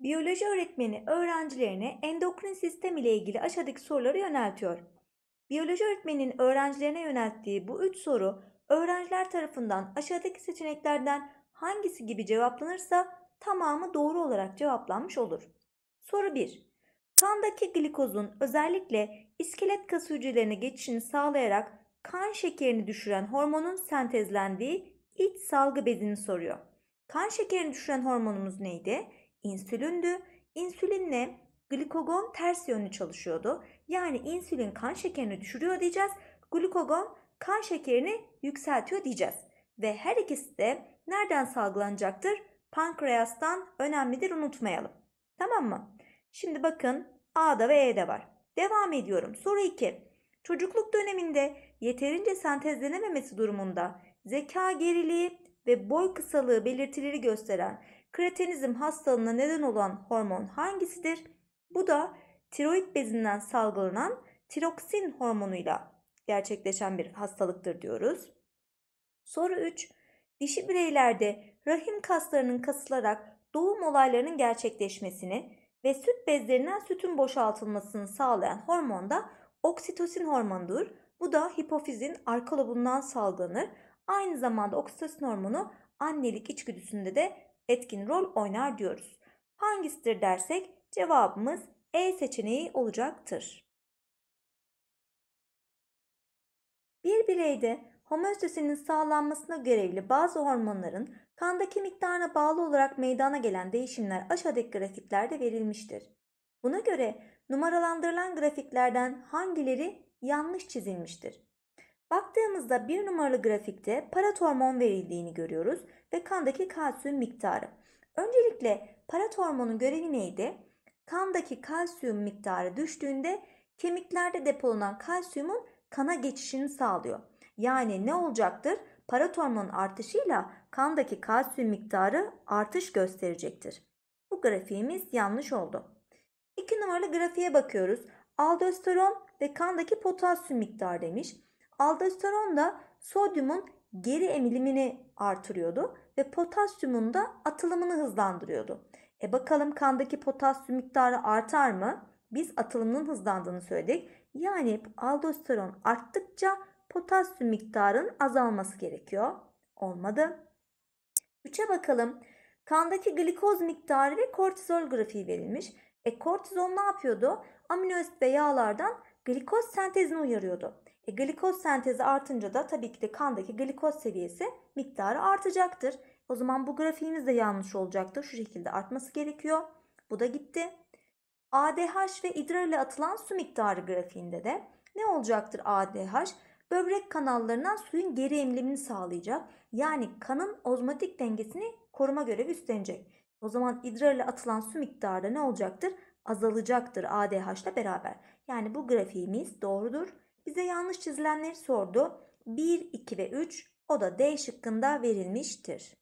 Biyoloji öğretmeni öğrencilerine endokrin sistem ile ilgili aşağıdaki soruları yöneltiyor. Biyoloji öğretmeninin öğrencilerine yönelttiği bu üç soru öğrenciler tarafından aşağıdaki seçeneklerden hangisi gibi cevaplanırsa tamamı doğru olarak cevaplanmış olur. Soru 1. Kandaki glikozun özellikle iskelet kası hücrelerine geçişini sağlayarak kan şekerini düşüren hormonun sentezlendiği iç salgı bezini soruyor. Kan şekerini düşüren hormonumuz neydi? İnsülündü. İnsülinle glikogon ters yönlü çalışıyordu. Yani insülin kan şekerini düşürüyor diyeceğiz. Glikogon kan şekerini yükseltiyor diyeceğiz. Ve her ikisi de nereden salgılanacaktır? Pankreastan önemlidir unutmayalım. Tamam mı? Şimdi bakın A'da ve E'de var. Devam ediyorum. Soru 2. Çocukluk döneminde yeterince sentezlenememesi durumunda zeka geriliği ve boy kısalığı belirtileri gösteren kreatinizm hastalığına neden olan hormon hangisidir? Bu da tiroid bezinden salgılanan tiroksin hormonuyla gerçekleşen bir hastalıktır diyoruz. Soru 3. Dişi bireylerde rahim kaslarının kasılarak doğum olaylarının gerçekleşmesini ve süt bezlerinden sütün boşaltılmasını sağlayan hormon da oksitosin hormonudur. Bu da hipofizin arka lobundan salgılanır. Aynı zamanda oksitosin hormonu annelik içgüdüsünde de etkin rol oynar diyoruz. Hangisidir dersek cevabımız E seçeneği olacaktır. Bir bireyde homeostasinin sağlanmasına görevli bazı hormonların kandaki miktarına bağlı olarak meydana gelen değişimler aşağıdaki grafiklerde verilmiştir. Buna göre numaralandırılan grafiklerden hangileri yanlış çizilmiştir? Baktığımızda bir numaralı grafikte paratormon verildiğini görüyoruz ve kandaki kalsiyum miktarı. Öncelikle paratormonun görevi neydi? Kandaki kalsiyum miktarı düştüğünde kemiklerde depolanan kalsiyumun kana geçişini sağlıyor. Yani ne olacaktır? Paratormon artışıyla kandaki kalsiyum miktarı artış gösterecektir. Bu grafiğimiz yanlış oldu. 2 numaralı grafiğe bakıyoruz. Aldosteron ve kandaki potasyum miktarı demiş. Aldosteron da sodyumun geri emilimini artırıyordu ve potasyumun da atılımını hızlandırıyordu. E bakalım kandaki potasyum miktarı artar mı? Biz atılımının hızlandığını söyledik. Yani aldosteron arttıkça potasyum miktarının azalması gerekiyor. Olmadı. 3'e bakalım. Kandaki glikoz miktarı ve kortizol grafiği verilmiş. E kortizol ne yapıyordu? Amino asit ve yağlardan glikoz sentezini uyarıyordu. E, glikoz sentezi artınca da tabii ki de kandaki glikoz seviyesi miktarı artacaktır. O zaman bu grafiğimiz de yanlış olacaktır. Şu şekilde artması gerekiyor. Bu da gitti. ADH ve idrar ile atılan su miktarı grafiğinde de ne olacaktır ADH? Böbrek kanallarından suyun geri emilimini sağlayacak. Yani kanın ozmotik dengesini koruma görevi üstlenecek. O zaman idrar ile atılan su miktarı ne olacaktır? Azalacaktır ADH ile beraber. Yani bu grafiğimiz doğrudur. Bize yanlış çizilenleri sordu. 1, 2 ve 3 o da D şıkkında verilmiştir.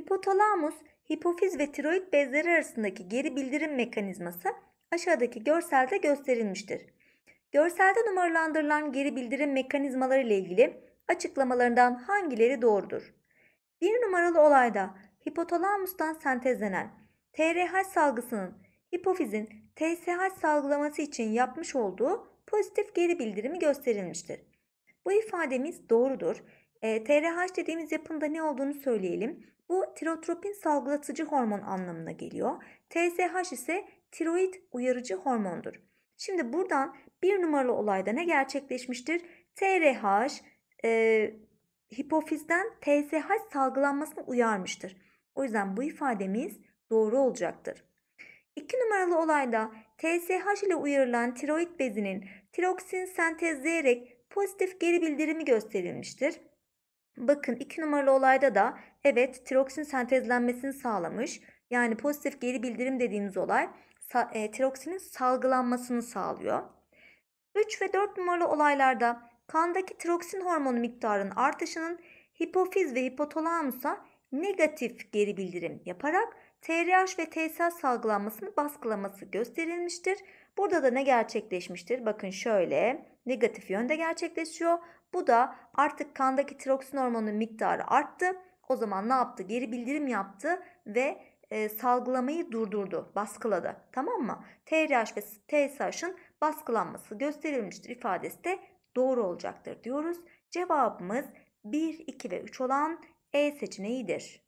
Hipotalamus, hipofiz ve tiroid bezleri arasındaki geri bildirim mekanizması aşağıdaki görselde gösterilmiştir. Görselde numaralandırılan geri bildirim mekanizmaları ile ilgili açıklamalarından hangileri doğrudur? Bir numaralı olayda hipotalamustan sentezlenen TRH salgısının hipofizin TSH salgılaması için yapmış olduğu pozitif geri bildirimi gösterilmiştir. Bu ifademiz doğrudur. E, TRH dediğimiz yapında ne olduğunu söyleyelim. Bu tirotropin salgılatıcı hormon anlamına geliyor. TSH ise tiroid uyarıcı hormondur. Şimdi buradan bir numaralı olayda ne gerçekleşmiştir? TRH e, hipofizden TSH salgılanmasını uyarmıştır. O yüzden bu ifademiz doğru olacaktır. 2 numaralı olayda TSH ile uyarılan tiroid bezinin tiroksin sentezleyerek pozitif geri bildirimi gösterilmiştir. Bakın 2 numaralı olayda da evet tiroksin sentezlenmesini sağlamış. Yani pozitif geri bildirim dediğimiz olay e, tiroksinin salgılanmasını sağlıyor. 3 ve 4 numaralı olaylarda kandaki tiroksin hormonu miktarının artışının hipofiz ve hipotalamusa negatif geri bildirim yaparak TRH ve TSH salgılanmasını baskılaması gösterilmiştir. Burada da ne gerçekleşmiştir? Bakın şöyle negatif yönde gerçekleşiyor. Bu da artık kandaki tiroksin hormonunun miktarı arttı. O zaman ne yaptı? Geri bildirim yaptı ve e, salgılamayı durdurdu, baskıladı. Tamam mı? TRH ve TSH'ın baskılanması gösterilmiştir ifadesi de doğru olacaktır diyoruz. Cevabımız 1, 2 ve 3 olan E seçeneğidir.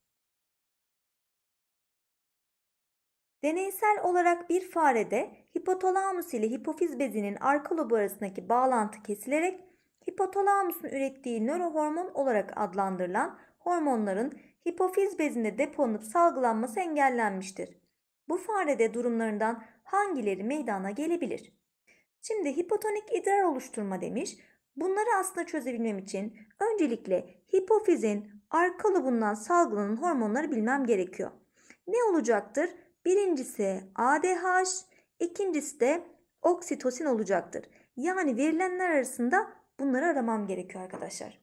Deneysel olarak bir farede hipotalamus ile hipofiz bezinin arka lobu arasındaki bağlantı kesilerek hipotalamusun ürettiği nörohormon olarak adlandırılan hormonların hipofiz bezinde depolanıp salgılanması engellenmiştir. Bu farede durumlarından hangileri meydana gelebilir? Şimdi hipotonik idrar oluşturma demiş. Bunları aslında çözebilmem için öncelikle hipofizin arka lobundan salgılanan hormonları bilmem gerekiyor. Ne olacaktır? Birincisi ADH, ikincisi de oksitosin olacaktır. Yani verilenler arasında bunları aramam gerekiyor arkadaşlar.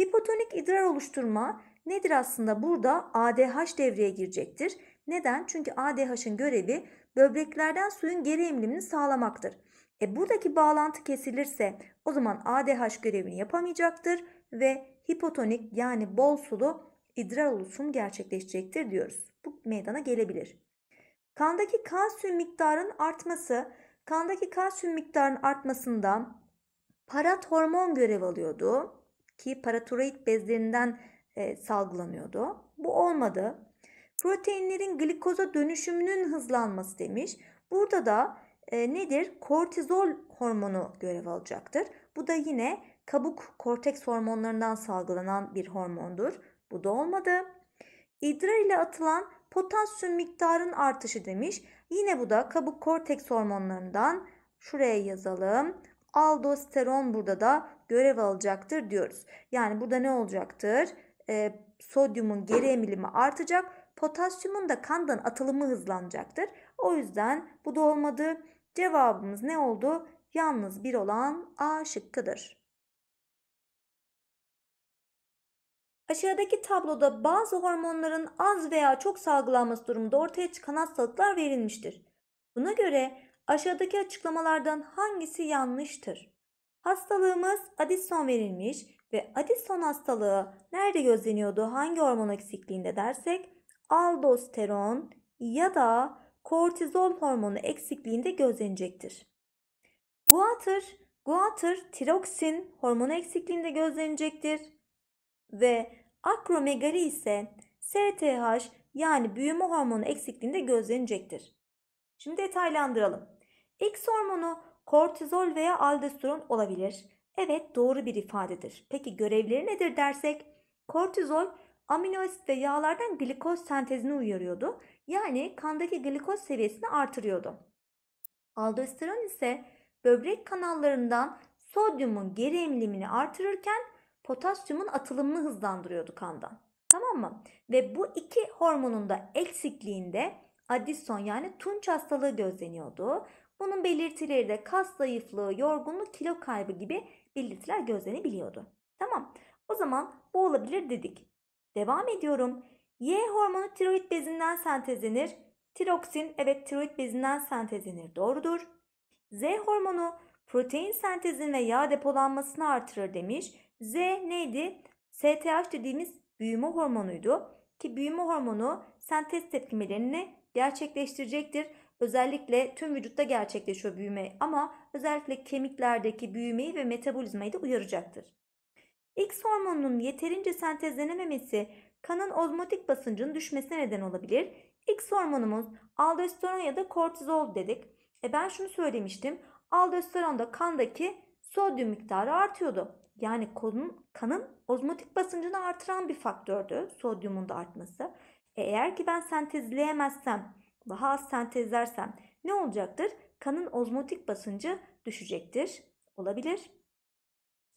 Hipotonik idrar oluşturma nedir aslında? Burada ADH devreye girecektir. Neden? Çünkü ADH'ın görevi böbreklerden suyun geri emilimini sağlamaktır. E buradaki bağlantı kesilirse o zaman ADH görevini yapamayacaktır ve hipotonik yani bol sulu idrar oluşumu gerçekleşecektir diyoruz. Bu meydana gelebilir. Kandaki kalsiyum miktarının artması, kandaki kalsiyum miktarının artmasında parat hormon görev alıyordu ki paratiroid bezlerinden e, salgılanıyordu. Bu olmadı. Proteinlerin glikoza dönüşümünün hızlanması demiş. Burada da e, nedir? Kortizol hormonu görev alacaktır. Bu da yine kabuk korteks hormonlarından salgılanan bir hormondur. Bu da olmadı. İdrar ile atılan potasyum miktarın artışı demiş. Yine bu da kabuk korteks hormonlarından şuraya yazalım. Aldosteron burada da görev alacaktır diyoruz. Yani burada ne olacaktır? Ee, sodyumun geri emilimi artacak. Potasyumun da kandan atılımı hızlanacaktır. O yüzden bu da olmadı. Cevabımız ne oldu? Yalnız bir olan A şıkkıdır. Aşağıdaki tabloda bazı hormonların az veya çok salgılanması durumunda ortaya çıkan hastalıklar verilmiştir. Buna göre aşağıdaki açıklamalardan hangisi yanlıştır? Hastalığımız Addison verilmiş ve Addison hastalığı nerede gözleniyordu? Hangi hormon eksikliğinde dersek aldosteron ya da kortizol hormonu eksikliğinde gözlenecektir. Guatr, guatr tiroksin hormonu eksikliğinde gözlenecektir ve akromegali ise STH yani büyüme hormonu eksikliğinde gözlenecektir. Şimdi detaylandıralım. X hormonu kortizol veya aldosteron olabilir. Evet doğru bir ifadedir. Peki görevleri nedir dersek? Kortizol amino asit ve yağlardan glikoz sentezini uyarıyordu. Yani kandaki glikoz seviyesini artırıyordu. Aldosteron ise böbrek kanallarından sodyumun geri emilimini artırırken potasyumun atılımını hızlandırıyordu kandan. Tamam mı? Ve bu iki hormonun da eksikliğinde Addison yani tunç hastalığı gözleniyordu. Bunun belirtileri de kas zayıflığı, yorgunluk, kilo kaybı gibi belirtiler gözlenebiliyordu. Tamam. O zaman bu olabilir dedik. Devam ediyorum. Y hormonu tiroid bezinden sentezlenir. Tiroksin evet tiroid bezinden sentezlenir. Doğrudur. Z hormonu protein sentezini ve yağ depolanmasını artırır demiş. Z neydi? STH dediğimiz büyüme hormonuydu. Ki büyüme hormonu sentez tepkimelerini gerçekleştirecektir. Özellikle tüm vücutta gerçekleşiyor büyüme ama özellikle kemiklerdeki büyümeyi ve metabolizmayı da uyaracaktır. X hormonunun yeterince sentezlenememesi kanın ozmotik basıncının düşmesine neden olabilir. X hormonumuz aldosteron ya da kortizol dedik. E ben şunu söylemiştim. Aldosteronda kandaki sodyum miktarı artıyordu. Yani kanın, kanın ozmotik basıncını artıran bir faktördü sodyumun da artması. E eğer ki ben sentezleyemezsem, daha az sentezlersem ne olacaktır? Kanın ozmotik basıncı düşecektir. Olabilir.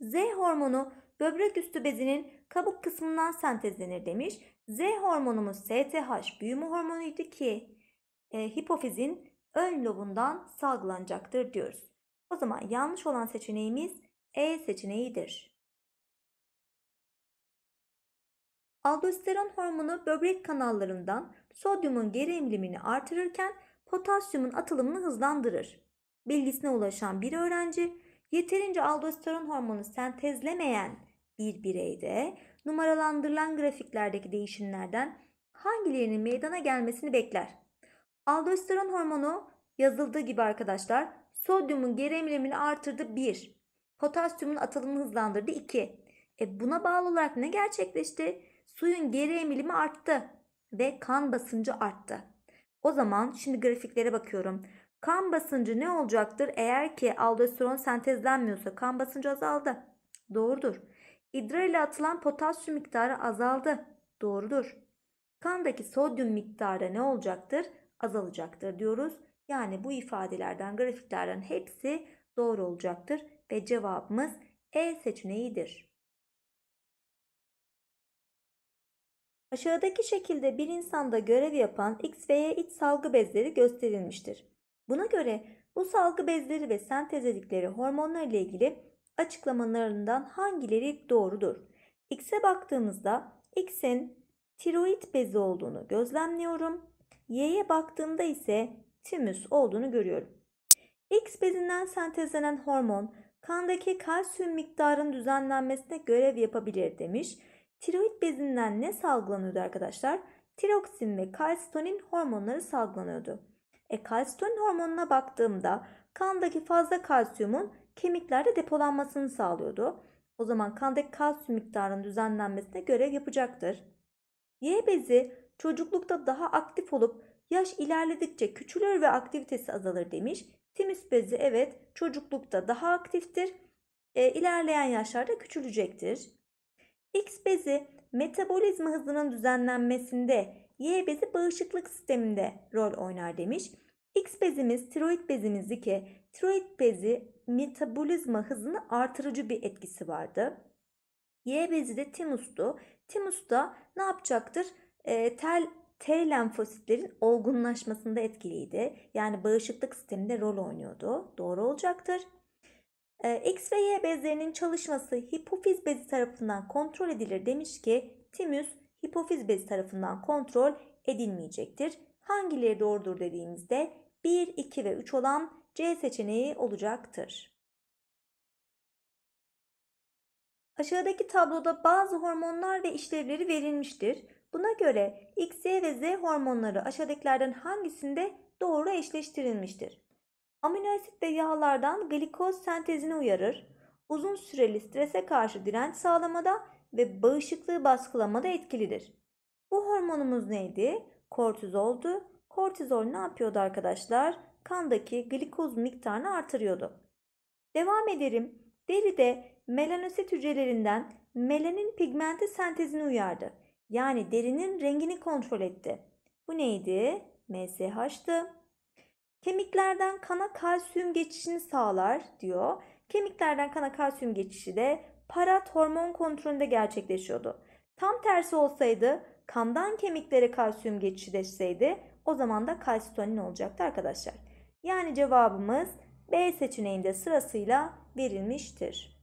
Z hormonu böbrek üstü bezinin kabuk kısmından sentezlenir demiş. Z hormonumuz STH büyüme hormonuydu ki e, hipofizin ön lobundan salgılanacaktır diyoruz. O zaman yanlış olan seçeneğimiz E seçeneğidir. Aldosteron hormonu böbrek kanallarından sodyumun geri emilimini artırırken potasyumun atılımını hızlandırır. Bilgisine ulaşan bir öğrenci yeterince aldosteron hormonu sentezlemeyen bir bireyde numaralandırılan grafiklerdeki değişimlerden hangilerinin meydana gelmesini bekler? Aldosteron hormonu yazıldığı gibi arkadaşlar sodyumun geri emilimini artırdı 1. Potasyumun atılımını hızlandırdı 2. E buna bağlı olarak ne gerçekleşti? Suyun geri emilimi arttı ve kan basıncı arttı. O zaman şimdi grafiklere bakıyorum. Kan basıncı ne olacaktır? Eğer ki aldosteron sentezlenmiyorsa kan basıncı azaldı. Doğrudur. İdrar ile atılan potasyum miktarı azaldı. Doğrudur. Kandaki sodyum miktarı ne olacaktır? Azalacaktır diyoruz. Yani bu ifadelerden, grafiklerden hepsi doğru olacaktır ve cevabımız E seçeneğidir. Aşağıdaki şekilde bir insanda görev yapan X ve Y iç salgı bezleri gösterilmiştir. Buna göre bu salgı bezleri ve sentezledikleri hormonlar ile ilgili açıklamalarından hangileri doğrudur? X'e baktığımızda X'in tiroid bezi olduğunu gözlemliyorum. Y'ye baktığımda ise timüs olduğunu görüyorum. X bezinden sentezlenen hormon kandaki kalsiyum miktarının düzenlenmesine görev yapabilir demiş. Tiroid bezinden ne salgılanıyordu arkadaşlar? Tiroksin ve kalsitonin hormonları salgılanıyordu. E kalsitonin hormonuna baktığımda kandaki fazla kalsiyumun kemiklerde depolanmasını sağlıyordu. O zaman kandaki kalsiyum miktarının düzenlenmesine görev yapacaktır. Y bezi çocuklukta daha aktif olup yaş ilerledikçe küçülür ve aktivitesi azalır demiş. Timus bezi evet çocuklukta daha aktiftir. E, ilerleyen yaşlarda küçülecektir. X bezi metabolizma hızının düzenlenmesinde, Y bezi bağışıklık sisteminde rol oynar demiş. X bezimiz tiroid bezimizdi ki tiroid bezi metabolizma hızını artırıcı bir etkisi vardı. Y bezi de timustu. Timus da ne yapacaktır? E, tel T lenfositlerin olgunlaşmasında etkiliydi. Yani bağışıklık sisteminde rol oynuyordu. Doğru olacaktır. Ee, X ve Y bezlerinin çalışması hipofiz bezi tarafından kontrol edilir demiş ki timüs hipofiz bezi tarafından kontrol edilmeyecektir. Hangileri doğrudur dediğimizde 1, 2 ve 3 olan C seçeneği olacaktır. Aşağıdaki tabloda bazı hormonlar ve işlevleri verilmiştir. Buna göre X, Y ve Z hormonları aşağıdakilerden hangisinde doğru eşleştirilmiştir? Amino asit ve yağlardan glikoz sentezini uyarır. Uzun süreli strese karşı direnç sağlamada ve bağışıklığı baskılamada etkilidir. Bu hormonumuz neydi? Kortizoldu. Kortizol ne yapıyordu arkadaşlar? Kandaki glikoz miktarını artırıyordu. Devam edelim. Deride melanosit hücrelerinden melanin pigmenti sentezini uyardı. Yani derinin rengini kontrol etti. Bu neydi? MSH'tı. Kemiklerden kana kalsiyum geçişini sağlar diyor. Kemiklerden kana kalsiyum geçişi de parat hormon kontrolünde gerçekleşiyordu. Tam tersi olsaydı kandan kemiklere kalsiyum geçişi deseydi o zaman da kalsitonin olacaktı arkadaşlar. Yani cevabımız B seçeneğinde sırasıyla verilmiştir.